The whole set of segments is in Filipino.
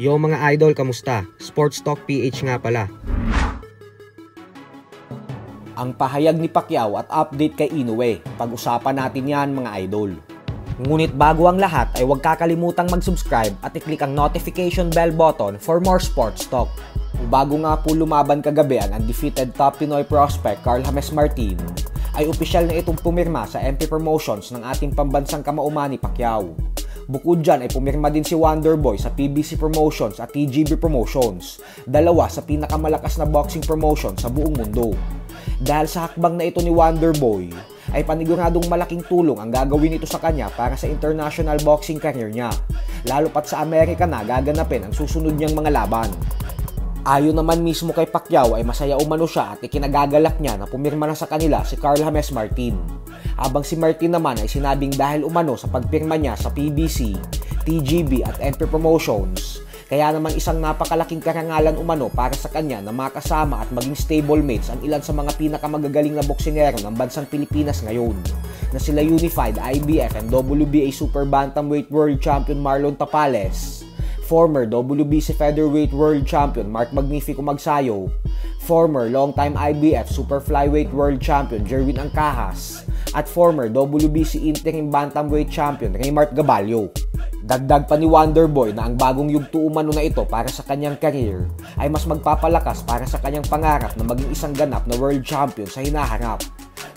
Yo mga idol, kamusta? Sports Talk PH nga pala. Ang pahayag ni Pacquiao at update kay Inoue. Pag-usapan natin yan mga idol. Ngunit bago ang lahat ay huwag kakalimutang mag-subscribe at i-click ang notification bell button for more sports talk. Bago nga po lumaban kagabi ang undefeated top Pinoy prospect Carl James Martin, ay opisyal na itong pumirma sa MP Promotions ng ating pambansang kamaumani Pacquiao. Bukod dyan ay pumirma din si Wonderboy sa PBC Promotions at TGB Promotions, dalawa sa pinakamalakas na boxing promotion sa buong mundo. Dahil sa hakbang na ito ni Wonderboy, ay paniguradong malaking tulong ang gagawin ito sa kanya para sa international boxing career niya, lalo pat sa Amerika na gaganapin ang susunod niyang mga laban. Ayon naman mismo kay Pacquiao ay masaya umano siya at ikinagagalak niya na pumirma na sa kanila si Carl James Martin. Habang si Martin naman ay sinabing dahil umano sa pagpirma niya sa PBC, TGB at MP Promotions, kaya naman isang napakalaking karangalan umano para sa kanya na makasama at maging stable mates ang ilan sa mga pinakamagagaling na boksingero ng bansang Pilipinas ngayon na sila Unified IBF and WBA Super Bantamweight World Champion Marlon Tapales, former WBC Featherweight World Champion Mark Magnifico Magsayo, former longtime IBF Super Flyweight World Champion Jerwin Angkahas, at former WBC Interim Bantamweight Champion Raymart Gabalio. Dagdag pa ni Wonderboy na ang bagong yugto umano na ito para sa kanyang career ay mas magpapalakas para sa kanyang pangarap na maging isang ganap na world champion sa hinaharap.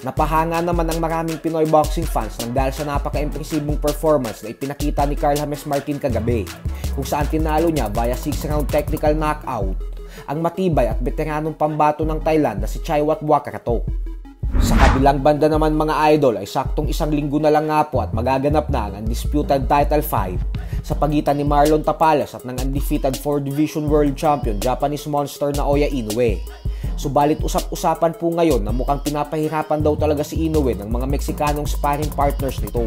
Napahanga naman ang maraming Pinoy boxing fans nang dahil sa napaka-impresibong performance na ipinakita ni Carl James Martin kagabi kung saan tinalo niya via 6-round technical knockout ang matibay at veteranong pambato ng Thailand na si Chaiwat Buakaratok. Kabilang banda naman mga idol ay saktong isang linggo na lang nga po at magaganap na ang undisputed title fight sa pagitan ni Marlon Tapales at ng undefeated 4 Division World Champion Japanese monster na Oya Inoue. Subalit usap-usapan po ngayon na mukhang pinapahirapan daw talaga si Inoue ng mga Meksikanong sparring partners nito.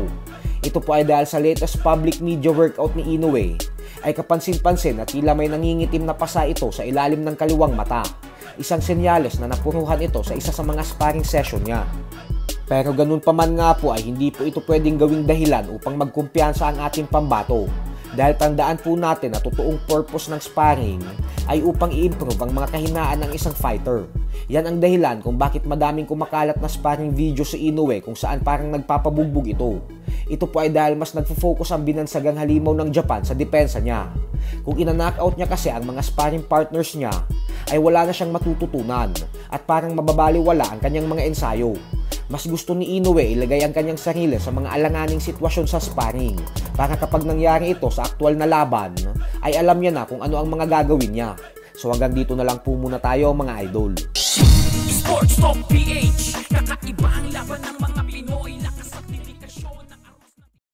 Ito po ay dahil sa latest public media workout ni Inoue ay kapansin-pansin na tila may nangingitim na pasa ito sa ilalim ng kaliwang mata isang senyales na napuruhan ito sa isa sa mga sparring session niya. Pero ganun pa man nga po ay hindi po ito pwedeng gawing dahilan upang magkumpiyansa ang ating pambato. Dahil tandaan po natin na totoong purpose ng sparring ay upang i-improve ang mga kahinaan ng isang fighter. Yan ang dahilan kung bakit madaming kumakalat na sparring video sa Inoue kung saan parang nagpapabugbog ito. Ito po ay dahil mas nagfo-focus ang binansagang halimaw ng Japan sa depensa niya. Kung ina-knockout niya kasi ang mga sparring partners niya, ay wala na siyang matututunan at parang mababaliwala ang kanyang mga ensayo. Mas gusto ni Inoue ilagay ang kanyang sarili sa mga alanganing sitwasyon sa sparring para kapag nangyari ito sa aktual na laban ay alam niya na kung ano ang mga gagawin niya. So hanggang dito na lang po muna tayo mga idol.